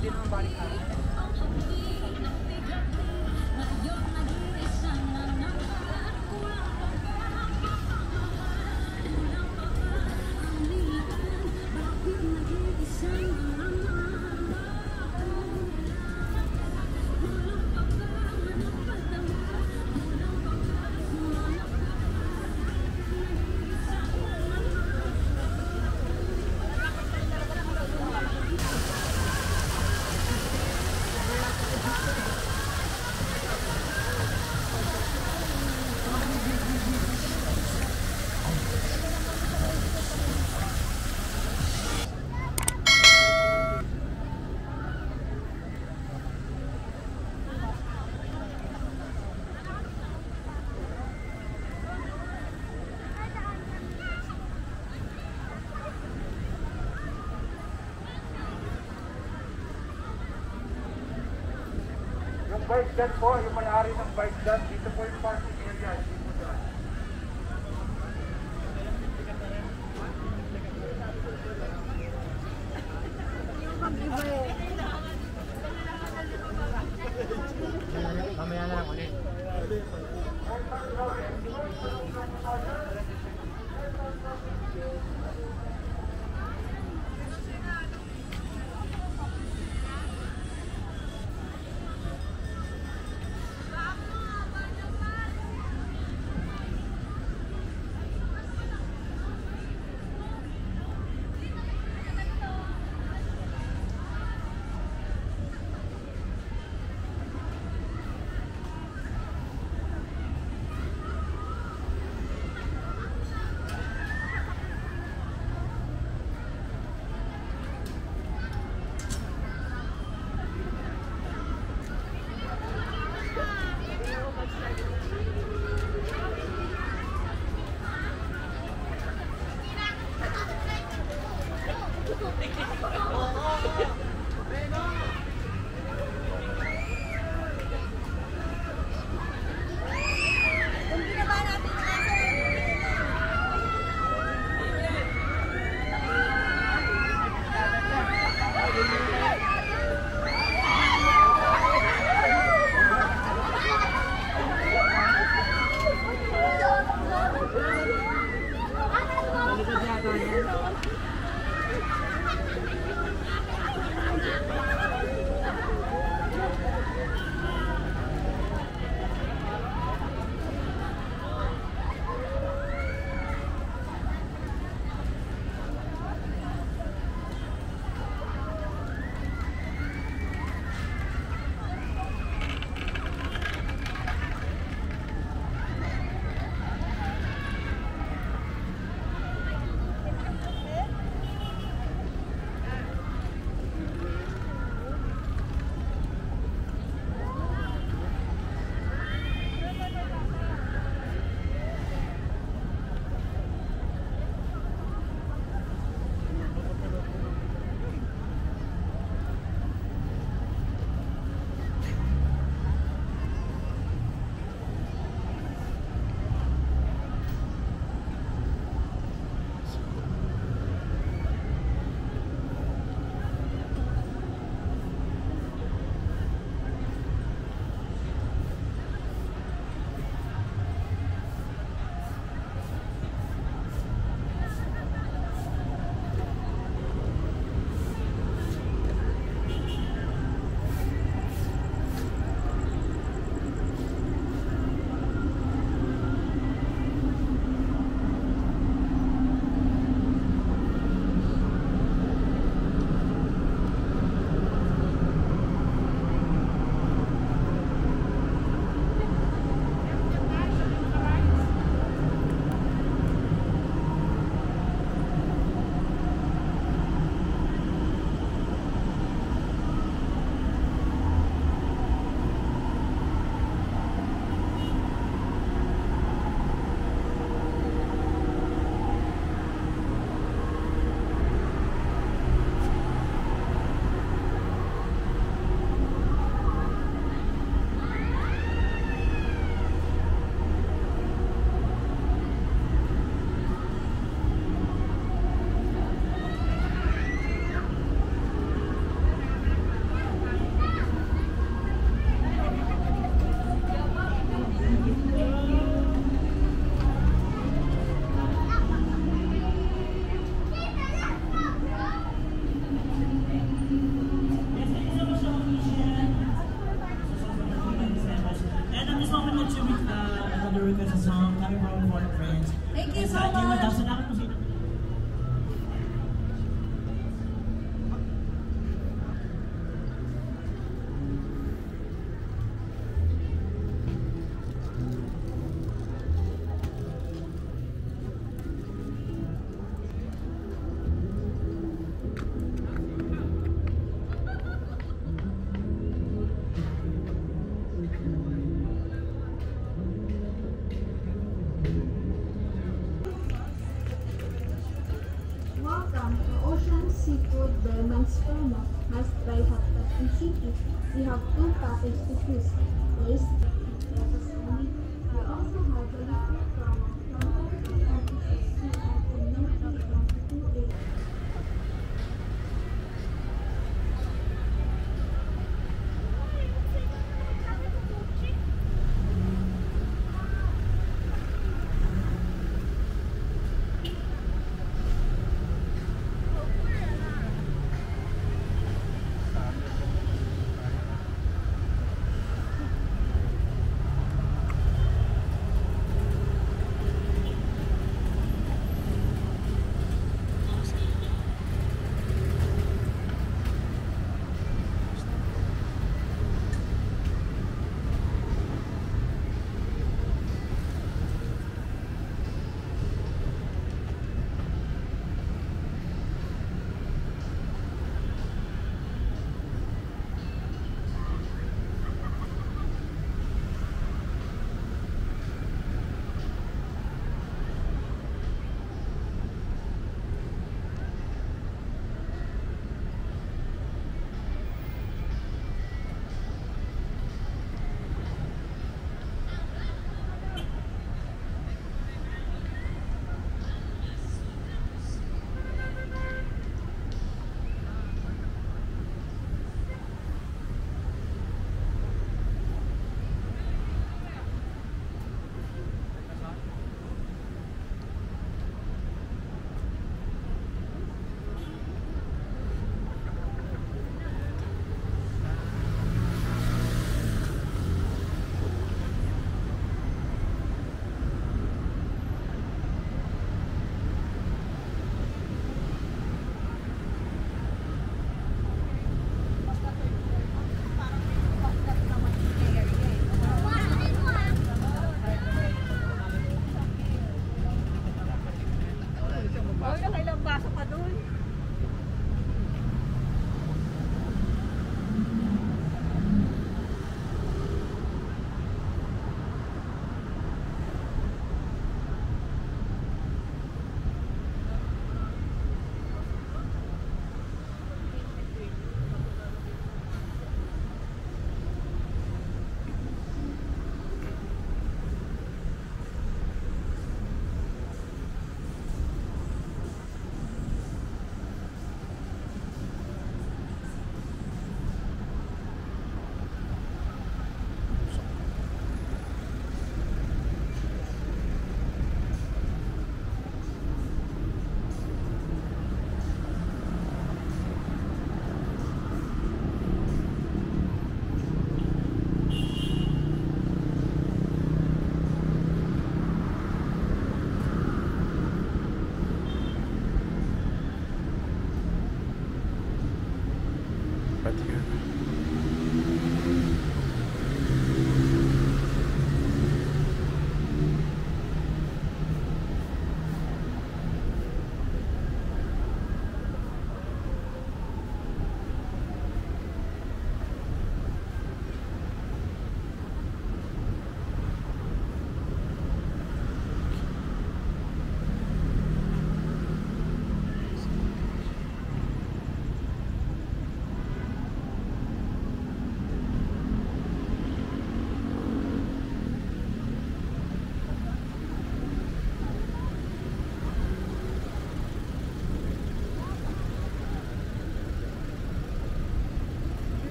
did on body bike dyan po, yung may-ari ng bike dyan, dito po yung parking area. Dito dyan.